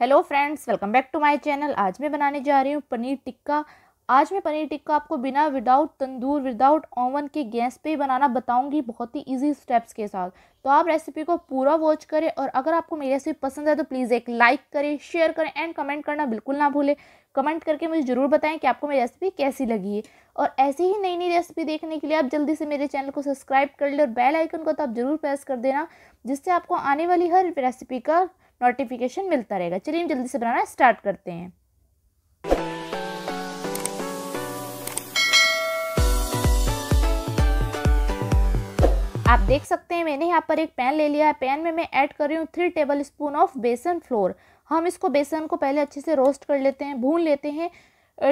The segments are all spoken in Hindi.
Hello friends welcome back to my channel आज मैं बनाने जा रही हूँ पनीर टिक्का। आज मैं पनीर टिक्का आपको बिना विदाउट तंदूर विदाउट ओवन के गैस पे ही बनाना बताऊँगी बहुत ही इजी स्टेप्स के साथ। तो आप रेसिपी को पूरा वॉच करें और अगर आपको मेरी रेसिपी पसंद है तो प्लीज़ एक लाइक करें शेयर करें एंड कमेंट करना बिल्कुल ना भूलें। कमेंट करके मुझे ज़रूर बताएँ कि आपको मेरी रेसिपी कैसी लगी है। और ऐसी ही नई नई रेसिपी देखने के लिए आप जल्दी से मेरे चैनल को सब्सक्राइब कर ले और बेल आइकन को तो आप ज़रूर प्रेस कर देना, जिससे आपको आने वाली हर रेसिपी का नोटिफिकेशन मिलता रहेगा। चलिए जल्दी से बनाना स्टार्ट करते हैं। आप देख सकते हैं, मैंने यहाँ पर एक पैन ले लिया है। पैन में मैं ऐड कर रही हूँ three tablespoon of besan flour हम इसको बेसन को पहले अच्छे से रोस्ट कर लेते हैं, भून लेते हैं।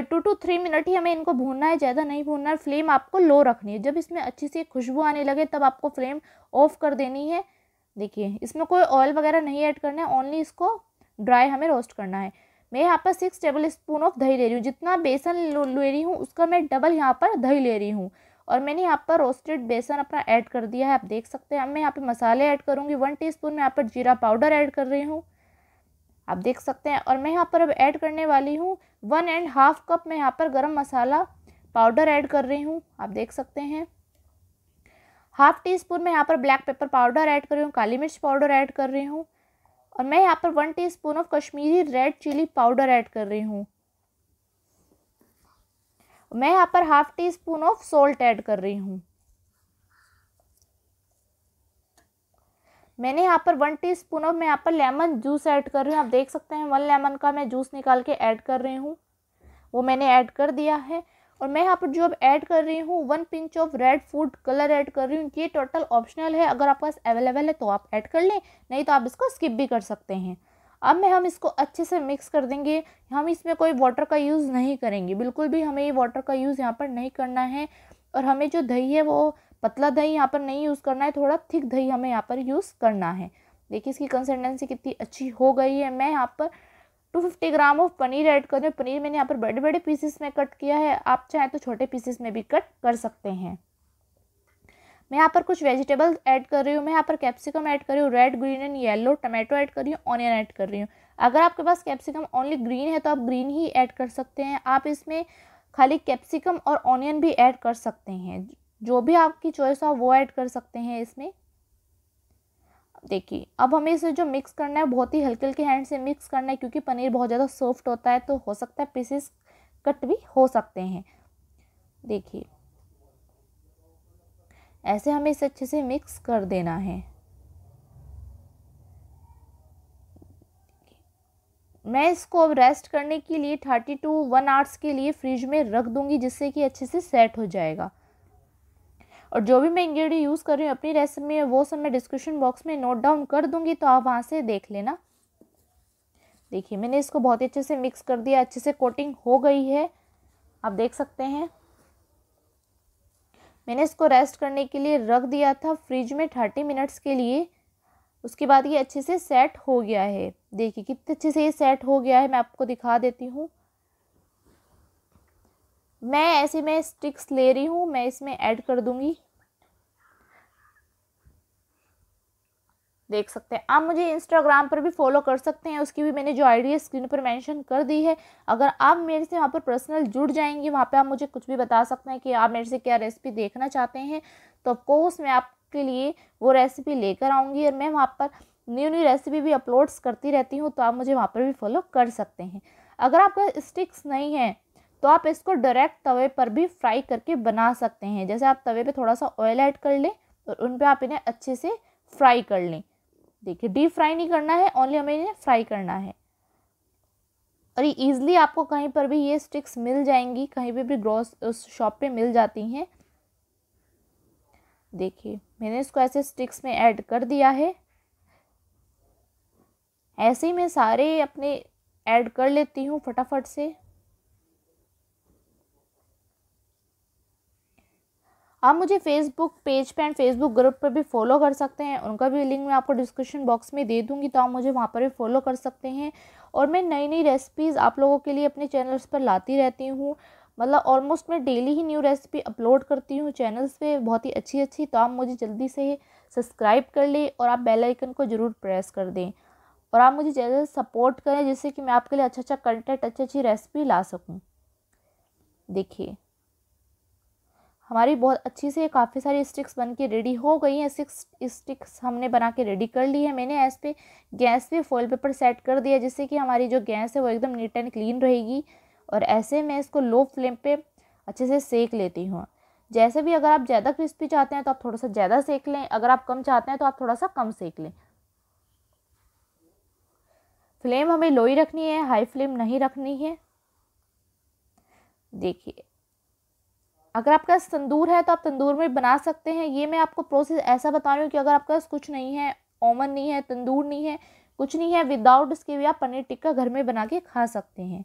टू टू थ्री मिनट ही हमें इनको भूनना है, ज़्यादा नहीं भूनना है। फ्लेम आपको लो रखनी है। जब इसमें अच्छी सी खुशबू आने लगे, तब आपको फ्लेम ऑफ़ कर देनी है। देखिए, इसमें कोई ऑयल वगैरह नहीं ऐड करना है ओनली इसको ड्राई हमें रोस्ट करना है। मैं यहाँ पर सिक्स टेबल स्पून ऑफ़ दही ले रही हूँ। जितना बेसन ले रही हूँ, उसका मैं डबल यहाँ पर दही ले रही हूँ। और मैंने यहाँ पर रोस्टेड बेसन अपना ऐड कर दिया है, आप देख सकते हैं। अब मैं यहाँ पे मसाले ऐड करूँगी। वन टीस्पून में यहाँ पर जीरा पाउडर ऐड कर रही हूँ। आप देख सकते हैं। और मैं यहाँ पर अब ऐड करने वाली हूँ। वन एंड हाफ़ कप मैं यहाँ पर गरम मसाला पाउडर ऐड कर रही हूँ। आप देख सकते हैं। हाफ़ टी स्पून में यहाँ पर ब्लैक पेपर पाउडर ऐड कर रही हूँ, काली मिर्च पाउडर ऐड कर रही हूँ और मैं यहाँ पर one teaspoon of Kashmiri red chilli powder add कर रही हूँ। मैं यहाँ पर half teaspoon of salt add कर रही हूँ। मैंने यहाँ पर वन टी स्पून ऑफ़, मैं यहाँ पर लेमन जूस ऐड कर रही हूँ, आप देख सकते हैं, वन लेमन का मैं जूस निकाल के ऐड कर रही हूँ। वो मैंने ऐड कर दिया है। और मैं यहाँ पर जो अब ऐड कर रही हूँ one pinch of red food colour add कर रही हूँ, ये टोटल ऑप्शनल है। अगर आपके पास अवेलेबल है तो आप ऐड कर लें, नहीं तो आप इसको स्किप भी कर सकते हैं। अब मैं, हम इसको अच्छे से मिक्स कर देंगे। हम इसमें कोई वाटर का यूज़ नहीं करेंगे। बिल्कुल भी हमें ये वाटर का यूज़ यहाँ पर नहीं करना है। और हमें जो दही है, वो पतला दही यहाँ पर नहीं यूज़ करना है, थोड़ा थिक दही हमें यहाँ पर यूज़ करना है। देखिए, इसकी कंसिस्टेंसी कितनी अच्छी हो गई है। मैं यहाँ पर two fifty gram of paneer add कर रही हूँ पनीर मैंने यहाँ पर बड़े बड़े पीसेस में कट किया है। आप चाहें तो छोटे पीसेस में भी कट कर सकते हैं। मैं यहाँ पर कुछ वेजिटेबल ऐड कर रही हूँ। मैं यहाँ पर कैप्सिकम ऐड कर रही हूँ। Red green and yellow tomato add कर रही हूँ। ऑनियन ऐड कर रही हूँ। अगर आपके पास कैप्सिकम ओनली ग्रीन है तो आप ग्रीन ही ऐड कर सकते हैं। आप इसमें खाली कैप्सिकम और ऑनियन भी ऐड कर सकते हैं। जो भी आपकी चॉइस हो वो ऐड कर सकते हैं इसमें। देखिए, अब हमें इसे जो मिक्स करना है, बहुत ही हल्के हल्के हैंड से मिक्स करना है, क्योंकि पनीर बहुत ज़्यादा सॉफ्ट होता है तो हो सकता है पीसेस कट भी हो सकते हैं। देखिए, ऐसे हमें इसे अच्छे से मिक्स कर देना है। मैं इसको अब रेस्ट करने के लिए थर्टी टू वन आवर्स के लिए फ्रिज में रख दूँगी, जिससे कि अच्छे से सेट हो जाएगा। और जो भी मैं इंग्रेडिएंट यूज़ कर रही हूँ, अपनी रेसिपी में, वो सब मैं डिस्क्रिप्शन बॉक्स में नोट डाउन कर दूँगी तो आप वहाँ से देख लेना। देखिए, मैंने इसको बहुत अच्छे से मिक्स कर दिया, अच्छे से कोटिंग हो गई है। आप देख सकते हैं। मैंने इसको रेस्ट करने के लिए रख दिया था फ्रिज में थर्टी मिनट्स के लिए। उसके बाद ये अच्छे से सेट हो गया है। देखिए, कितने अच्छे से ये सेट हो गया है, मैं आपको दिखा देती हूँ। मैं ऐसे, में स्टिक्स ले रही हूँ, मैं इसमें ऐड कर दूँगी। देख सकते हैं। आप मुझे इंस्टाग्राम पर भी फॉलो कर सकते हैं। उसकी भी मैंने जो आईडी स्क्रीन पर मेंशन कर दी है। अगर आप मेरे से वहाँ पर पर्सनल जुड़ जाएँगे, वहाँ पे आप मुझे कुछ भी बता सकते हैं कि आप मेरे से क्या रेसिपी देखना चाहते हैं तो ऑफकोर्स मैं आपके लिए वो रेसिपी लेकर आऊँगी और मैं वहाँ पर न्यू न्यू रेसिपी भी अपलोड्स करती रहती हूँ तो आप मुझे वहाँ पर भी फॉलो कर सकते हैं। अगर आपका स्टिक्स नहीं है तो आप इसको डायरेक्ट तवे पर भी फ्राई करके बना सकते हैं। जैसे आप तवे पे थोड़ा सा ऑयल ऐड कर लें और उन पर आप इन्हें अच्छे से फ्राई कर लें। देखिए डीप फ्राई नहीं करना है ओनली हमें इन्हें फ्राई करना है। और ये ईज़िली आपको कहीं पर भी ये स्टिक्स मिल जाएँगी, कहीं पर भी ग्रोस शॉप पे मिल जाती हैं। देखिए, मैंने इसको ऐसे स्टिक्स में ऐड कर दिया है। ऐसे ही मैं सारे अपने ऐड कर लेती हूँ फटाफट से। आप मुझे फेसबुक पेज पे एंड फेसबुक ग्रुप पर भी फॉलो कर सकते हैं। उनका भी लिंक मैं आपको डिस्क्रिप्शन बॉक्स में दे दूँगी तो आप मुझे वहाँ पर भी फॉलो कर सकते हैं। और मैं नई नई रेसिपीज़ आप लोगों के लिए अपने चैनल्स पर लाती रहती हूँ। मतलब ऑलमोस्ट मैं डेली ही न्यू रेसिपी अपलोड करती हूँ चैनल्स पे, बहुत ही अच्छी अच्छी तो आप मुझे जल्दी से सब्सक्राइब कर लें और आप बेल आइकन को ज़रूर प्रेस कर दें। और आप मुझे ज़्यादा सपोर्ट करें, जिससे कि मैं आपके लिए अच्छा अच्छा कंटेंट अच्छी अच्छी रेसिपी ला सकूँ। देखिए हमारी बहुत अच्छी से काफ़ी सारी स्टिक्स बन के रेडी हो गई हैं। सिक्स स्टिक्स हमने बना के रेडी कर ली है। मैंने ऐस पे गैस पे फॉइल पेपर सेट कर दिया जिससे कि हमारी जो गैस है वो एकदम नीट एंड क्लीन रहेगी। और ऐसे मैं इसको लो फ्लेम पे अच्छे से सेक लेती हूँ। जैसे भी अगर आप ज़्यादा क्रिस्पी चाहते हैं तो आप थोड़ा सा ज़्यादा सेक लें। अगर आप कम चाहते हैं तो आप थोड़ा सा कम सेक लें। फ्लेम हमें लो ही रखनी है हाई फ्लेम नहीं रखनी है। देखिए अगर आपका तंदूर है तो आप तंदूर में बना सकते हैं। ये मैं आपको प्रोसेस ऐसा बता रही हूँ कि अगर आपके पास कुछ नहीं है ओवन नहीं है, तंदूर नहीं है, कुछ नहीं है विदाउट इसके भी आप पनीर टिक्का घर में बना के खा सकते हैं।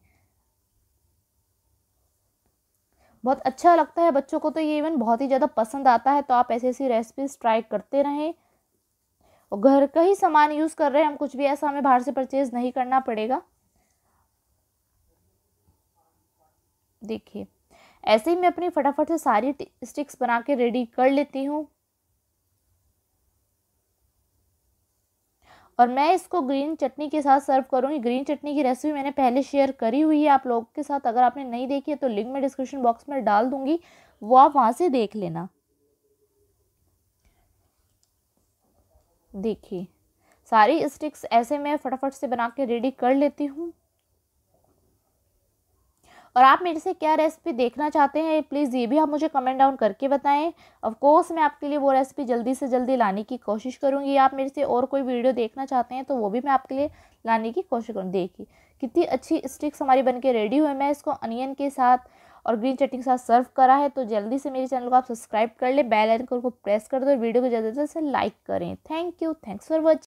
बहुत अच्छा लगता है बच्चों को तो ये इवन बहुत ही ज़्यादा पसंद आता है तो आप ऐसी ऐसी रेसिपीज़ ट्राई करते रहें। और घर का ही सामान यूज़ कर रहे हैं, हम कुछ भी ऐसा हमें बाहर से परचेज़ नहीं करना पड़ेगा। देखिए ऐसे ही मैं अपनी फटाफट से सारी स्टिक्स बना के रेडी कर लेती हूँ। और मैं इसको ग्रीन चटनी के साथ सर्व करूँगी। ग्रीन चटनी की रेसिपी मैंने पहले शेयर करी हुई है आप लोगों के साथ। अगर आपने नहीं देखी है तो लिंक मैं डिस्क्रिप्शन बॉक्स में डाल दूँगी। वो आप वहाँ से देख लेना। देखिए, सारी स्टिक्स ऐसे मैं फटाफट से बना के रेडी कर लेती हूँ। और आप मेरे से क्या रेसिपी देखना चाहते हैं प्लीज़ ये भी आप मुझे कमेंट डाउन करके बताएँ। ऑफ़ कोर्स मैं आपके लिए वो रेसिपी जल्दी से जल्दी लाने की कोशिश करूँगी। आप मेरे से और कोई वीडियो देखना चाहते हैं तो वो भी मैं आपके लिए लाने की कोशिश करूँ देखिए, कितनी अच्छी स्टिक्स हमारी बन के रेडी हुई मैं इसको अनियन के साथ और ग्रीन चटनी के साथ सर्व करा है तो जल्दी से मेरे चैनल को आप सब्सक्राइब कर ले बेल आइकन को प्रेस कर दो और वीडियो को ज़्यादा से लाइक करें। Thank you thanks for watching